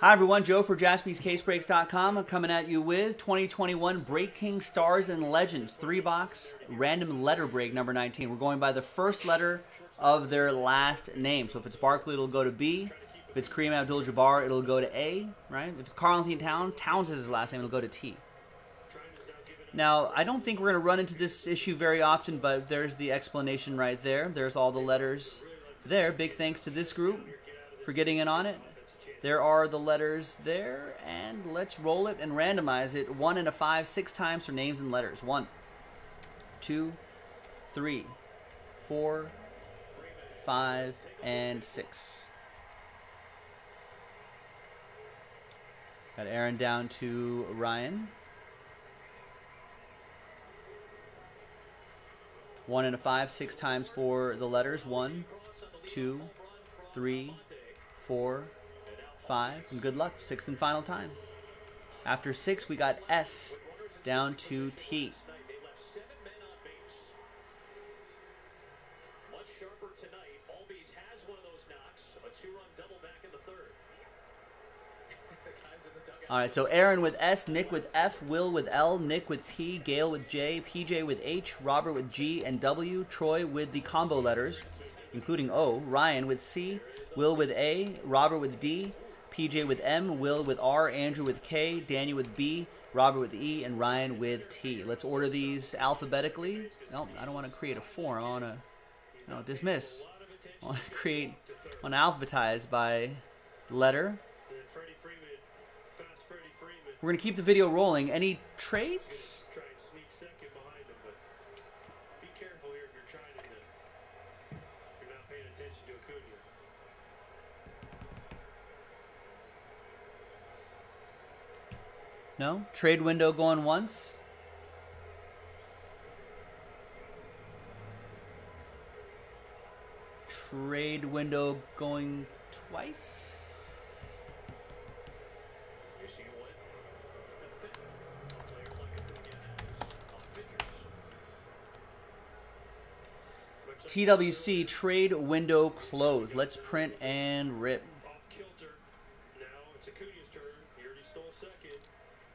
Hi, everyone. Joe for jaspyscasebreaks.com. I'm uh, coming at you with 2021 Break King Stars and Legends 3 box random letter break number 19. We're going by the first letter of their last name. So if it's Barkley, it'll go to B. If it's Kareem Abdul Jabbar, it'll go to A, right? If it's Karl-Anthony Towns, Towns is his last name, it'll go to T. Now, I don't think we're going to run into this issue very often, but there's the explanation right there. There's all the letters there. Big thanks to this group for getting in on it. There are the letters there, and let's roll it and randomize it. One and a five, six times for names and letters. One, two, three, four, five, and six. Got Aaron down to Ryan. One and a five, six times for the letters. One, two, three, four, five, and good luck. Sixth and final time. After six, we got S down to T. All right, so Aaron with S, Nick with F, Will with L, Nick with P, Gail with J, PJ with H, Robert with G and W, Troy with the combo letters, including O, Ryan with C, Will with A, Robert with D, PJ with M, Will with R, Andrew with K, Daniel with B, Robert with E, and Ryan with T. Let's order these alphabetically. No, I don't want to create a form. I want to no, dismiss. I want to create, I want to alphabetize by letter. We're going to keep the video rolling. Any trades? No? Trade window going once? Trade window going twice? TWC trade window closed. Let's print and rip.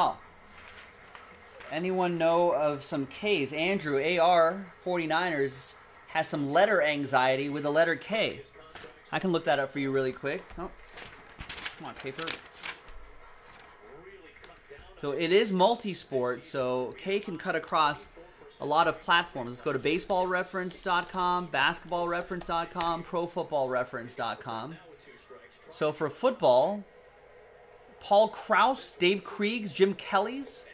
Oh. Anyone know of some Ks? Andrew, AR 49ers, has some letter anxiety with the letter K. I can look that up for you really quick. Oh. Come on, paper. So it is multi-sport, so K can cut across a lot of platforms. Let's go to baseballreference.com, basketballreference.com, profootballreference.com. So for football, Paul Krause, Dave Kriegs, Jim Kelly's,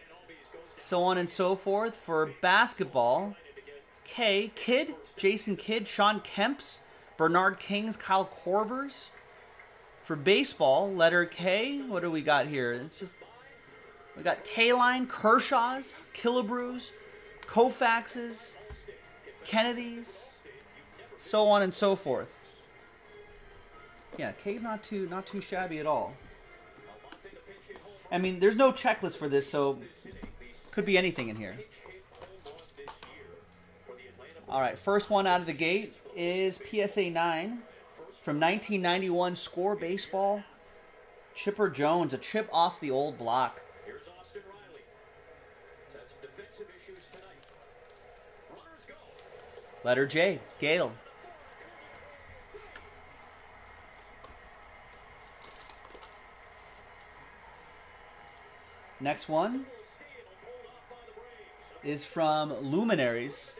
so on and so forth. For basketball, K, Kidd, Jason Kidd, Shawn Kemp's, Bernard King's, Kyle Korvers. For baseball, letter K, what do we got here? It's just, we got Kaline, Kershaw's, Killebrews, Koufax's, Kennedy's, so on and so forth. Yeah, K's not too not too shabby at all. I mean, there's no checklist for this, so could be anything in here. All right, first one out of the gate is PSA 9 from 1991 Score Baseball. Chipper Jones, a chip off the old block. Letter J, Gale. Next one is from Luminaries.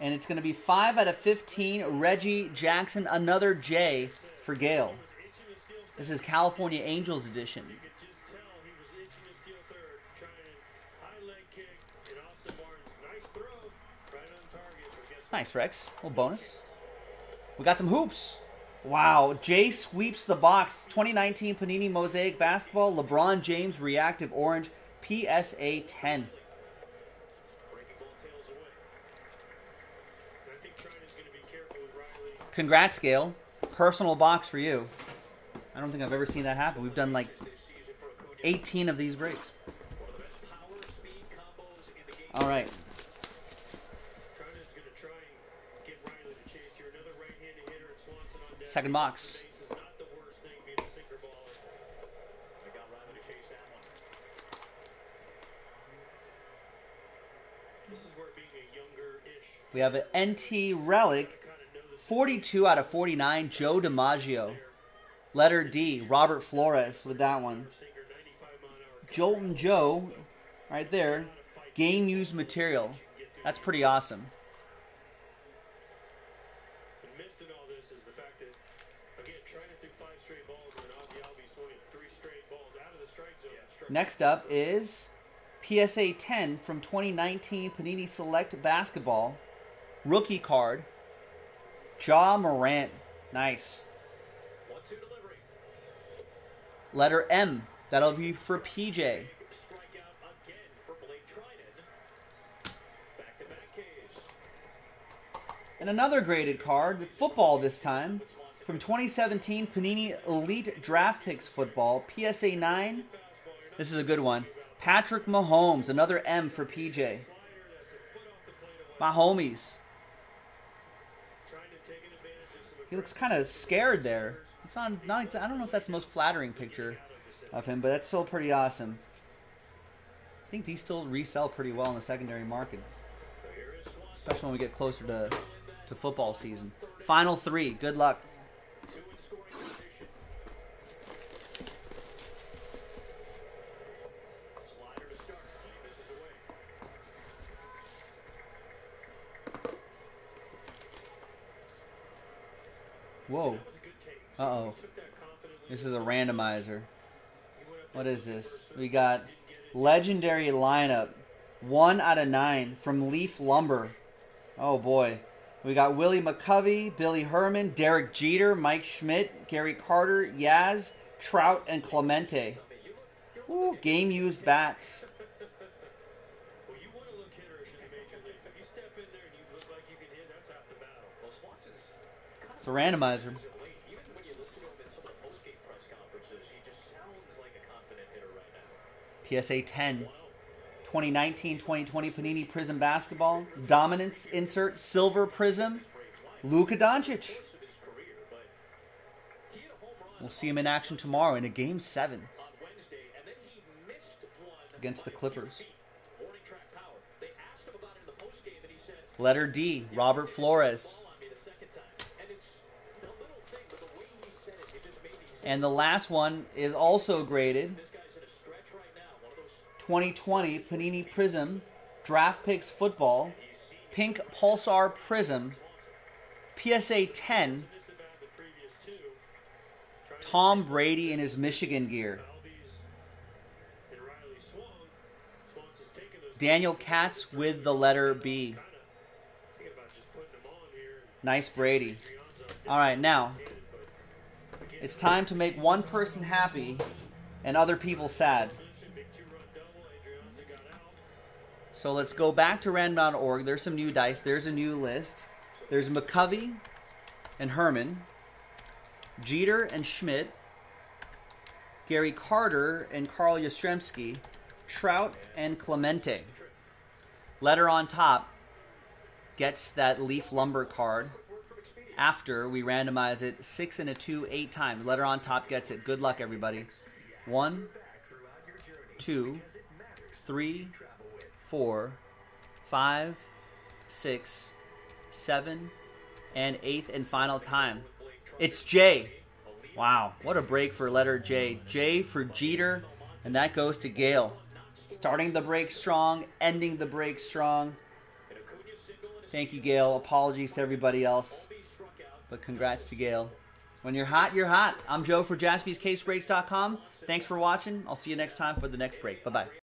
And it's going to be 5 out of 15. Reggie Jackson, another J for Gale. This is California Angels edition. Nice, Rex. A little bonus. We got some hoops. Wow, Jay sweeps the box. 2019 Panini Mosaic Basketball LeBron James Reactive Orange PSA 10. Congrats, Gale. Personal box for you. I don't think I've ever seen that happen. We've done like 18 of these breaks. All right. Second box. We have an NT Relic, 42 out of 49, Joe DiMaggio. Letter D, Robert Flores with that one. Joltin' Joe, right there, game used material. That's pretty awesome. Next up is PSA 10 from 2019 Panini Select Basketball. Rookie card. Ja Morant. Nice. Letter M. That'll be for PJ. And another graded card, football this time, from 2017 Panini Elite Draft Picks Football, PSA 9. This is a good one. Patrick Mahomes, another M for PJ. My homies. He looks kind of scared there. It's not, not, I don't know if that's the most flattering picture of him, but that's still pretty awesome. I think these still resell pretty well in the secondary market. Especially when we get closer to, to football season. Final three. Good luck. Whoa. Uh-oh. This is a randomizer. What is this? We got legendary lineup. One out of nine from Leaf Lumber. Oh boy. We got Willie McCovey, Billy Herman, Derek Jeter, Mike Schmidt, Gary Carter, Yaz, Trout, and Clemente. Ooh, game used bats. It's a randomizer. PSA 10. 2019-2020 Panini Prism Basketball. Dominance insert. Silver Prism. Luka Doncic. We'll see him in action tomorrow in a Game 7 against the Clippers. Letter D, Robert Flores. And the last one is also graded. 2020 Panini Prism Draft Picks Football Pink Pulsar Prism PSA 10 Tom Brady in his Michigan gear. Daniel Katz with the letter B. Nice Brady. All right, now it's time to make one person happy and other people sad. So let's go back to random.org. There's some new dice. There's a new list. There's McCovey and Herman, Jeter and Schmidt, Gary Carter and Carl Yastrzemski, Trout and Clemente. Letter on top gets that Leaf Lumber card after we randomize it six and a two, eight times. Letter on top gets it. Good luck, everybody. One, two, three, four, five, six, seven, and eighth and final time. It's J. Wow, what a break for letter J. J for Jeter, and that goes to Gale. Starting the break strong, ending the break strong. Thank you, Gale. Apologies to everybody else, but congrats to Gale. When you're hot, you're hot. I'm Joe for jaspyscasebreaks.com. Thanks for watching. I'll see you next time for the next break. Bye bye.